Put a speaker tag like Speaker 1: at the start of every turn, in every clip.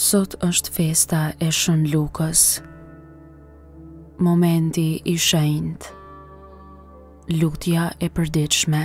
Speaker 1: Sot është festa e Shën Lukës. Momenti i shenjtë. Lutja e përditshme.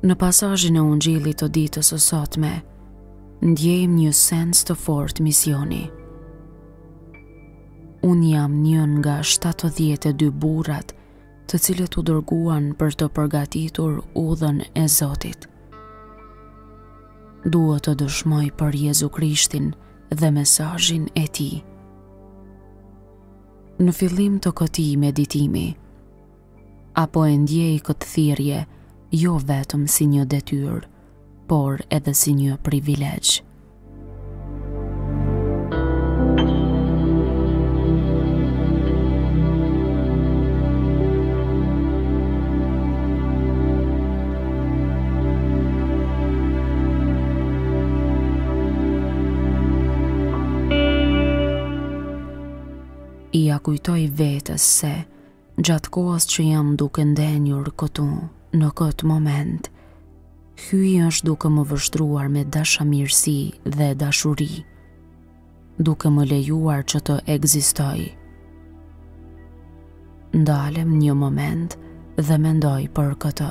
Speaker 1: Në pasazhin e ungjillit të ditës së sotme, ndjejmë një sens të fortë misioni. Unë jam një nga 72 burrat të cilët u dërguan për të përgatitur udhën e Zotit. Duhet të dëshmoj për Jezu Krishtin dhe mesazhin e tij. Në fillim të këtij meditimi, Apo e ndjej këtë thirrje jo vetëm si një detyrë, por edhe si një privilegj. Ia kujtoj vetes se Gjatë kohës që jam duke ndenjur këtu, në këtë moment, Hyji është duke më vështruar me dashamirësi dhe dashuri, duke më lejuar që të ekzistoj. Ndalem një moment dhe mendoj për këtë.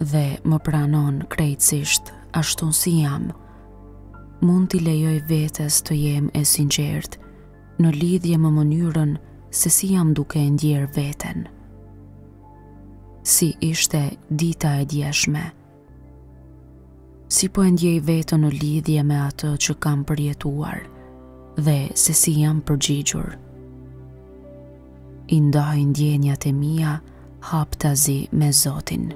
Speaker 1: dhe më pranon krejtësisht ashtu si jam, mund t'i lejoj vetes të jem e sinqertë në lidhje me mënyrën se si jam duke e ndjerë veten. Si ishte dita e djeshme. si po e ndjej veten në lidhje me atë që kam përjetuar dhe se si jam përgjigjur. I ndaj ndjenjat e mia haptazi me Zotin.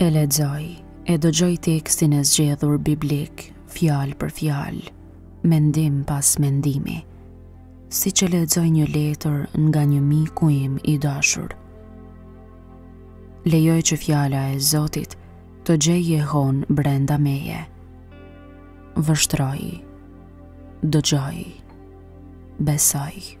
Speaker 1: E lexoj, e dëgjoj tekstin e zgjedhur biblik, fjalë për fjalë, mendim pas mendimi, siç e lexoj një letër nga një miku im i dashur. Lejoj që fjala e Zotit të gjejë jehonë brenda meje. Vështroj, dëgjoj, besoj.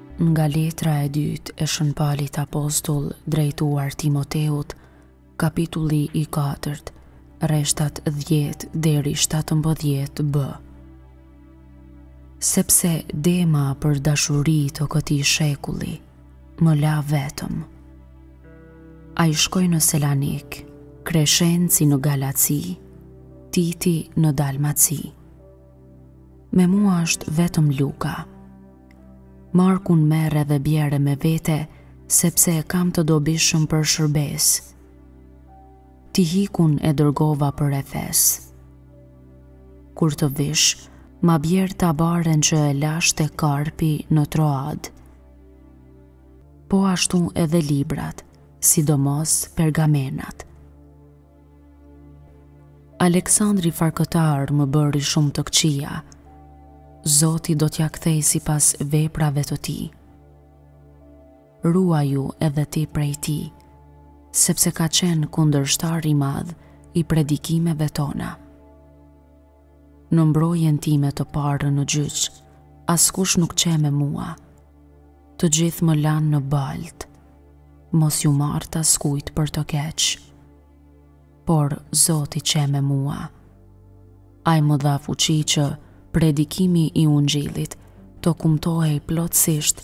Speaker 1: Nga letra e dytë e Shën Palit Apostull drejtuar Timoteut, kapitulli i katërt, rreshtat 10 deri 17 b. Sepse Dema për dashuri të këtij shekulli më la vetëm. Ai shkoi në Selanik, Kreshenci në Galaci, Titi në Dalmaci. Me mua është vetëm Luka. Markun merre dhe bjere me vete, sepse e kam të dobishëm për shërbesë. Tihikun e dërgova për Efes. Kur të vish, ma bjer tabaren që e lashë te Karpi në Troadë. Po ashtu edhe librat, sidomos pergamenat. Aleksandri farkëtar më bëri shumë të këqija, Zoti do t'ia kthejë sipas veprave të tij. Ruaju edhe ti prej tij, sepse ka qenë kundërshtar i madh i predikimeve tona. Në mbrojtjen time të parë në gjyq, askush nuk qe me mua. Të gjithë më lanë në baltë. Mos iu marrtë askujt për të keq. Por Zoti qe me mua. Ai më dha fuqi që predikimi i Ungjillit të kumtohej plotësisht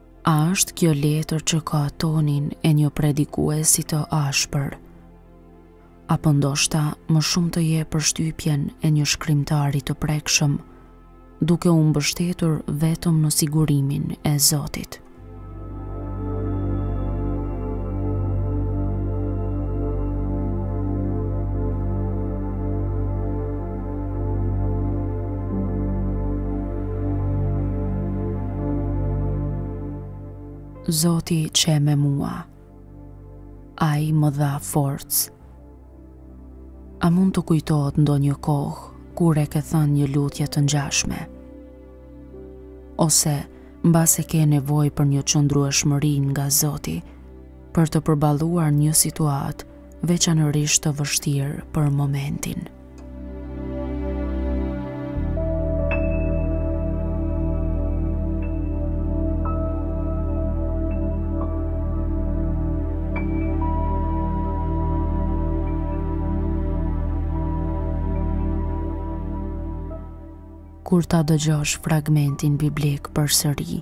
Speaker 1: A është kjo letër që ka tonin e një predikuesi të ashpër? Apo ndoshta më shumë të jep përshtypjen e një shkrimtari të prekshëm, duke u mbështetur vetëm në sigurimin e Zotit? Zoti qe me mua, ai më dha forcë. A mund të kujtohet ndonjë kohë kur e ke thënë një lutje të ngjashme? Ose mbase ke nevojë për një qëndrueshmëri nga Zoti për të përballuar një situatë veçanërisht të vështirë për momentin. kur ta dëgjosh fragmentin biblik përsëri.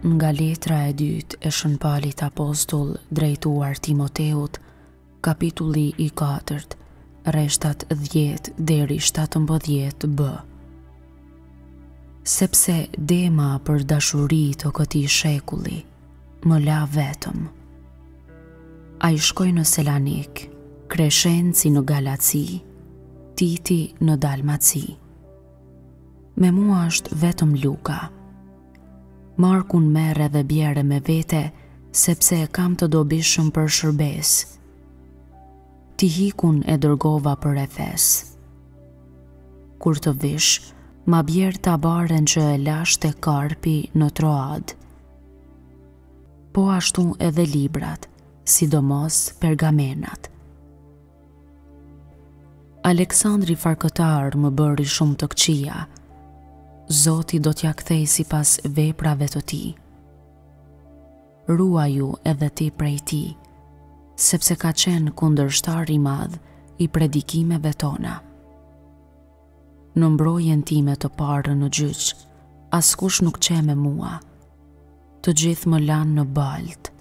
Speaker 1: Nga letra e dytë e Shën Palit Apostull drejtuar Timoteut, kapitulli i katërt, rreshtat 10 deri 17 b. Sepse Dema për dashuri të këtij shekulli më la vetëm. Ai shkoi në Selanik, Kreshenci në Galaci, Titi në Dalmaci. Me mua është vetëm Luka. Markun merre dhe bjere me vete, sepse e kam të dobishëm për shërbesë. Tihikun e dërgova për Efes. Kur të vish, ma bjer tabaren që e lashë te Karpi në Troadë. Po ashtu edhe librat, sidomos pergamenat. Aleksandri farkëtar më bëri shumë të këqija, Zoti do t'ia kthejë sipas veprave të tij. Ruaju edhe ti prej tij, sepse ka qenë kundërshtar i madh i predikimeve tona. Në mbrojtjen time të parë në gjyq, askush nuk qe me mua. Të gjithë më lanë në baltë.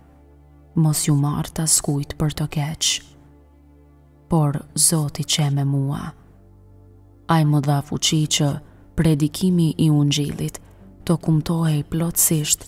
Speaker 1: Mos iu marrtë askujt për të keq. Por Zoti qe me mua. Ai më dha fuqi që predikimi i ungjillit të kumtohej plotësisht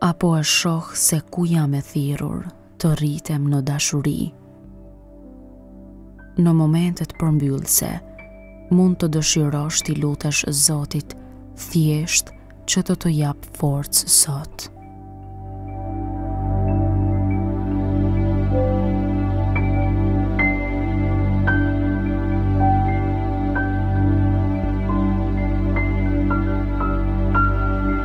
Speaker 1: Apo e shoh se ku jam e thirrur të rritem në dashuri. Në momentet përmbyllëse, mund të dëshirosh t'i lutesh Zotit thjesht që të të jap forcë sot.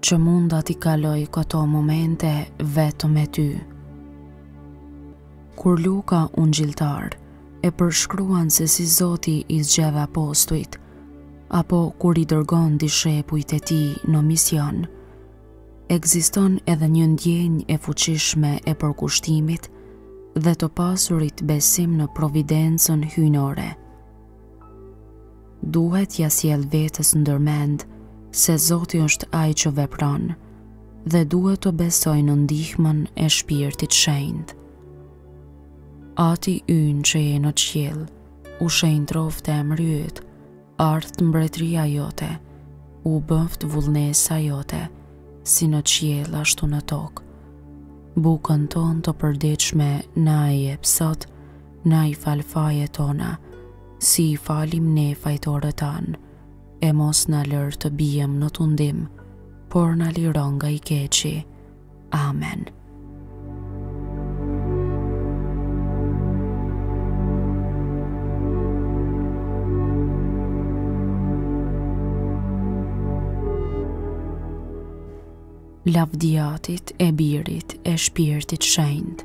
Speaker 1: që mund t'i kaloj këto momente vetëm me ty. Kur Luka ungjilltar e përshkruan se si Zoti i zgjedh apostujt, apo kur i dërgon dishepujt e tij në mision, ekziston edhe një ndjenjë e fuqishme e përkushtimit dhe të pasurit besim në providencën hyjnore. Duhet t'ia sjellë vetes ndërmend se Zoti është ai që vepron dhe duhet të besojë në ndihmën e Shpirtit Shenjtë. Ati ynë që je në qiell, u shenjtëroftë emri yt, ardhtë mbretëria jote, u bëftë vullnesa jote, si në qiell ashtu në tokë. Bukën tonë të përditshme na e jep sot, Na i fal fajet tona, si i falim ne fajtorët tanë, e mos na lër të biem në tundim, por na liro nga i keqi. Amen. Lavdi Atit e Birit e Shpirtit Shenjtë.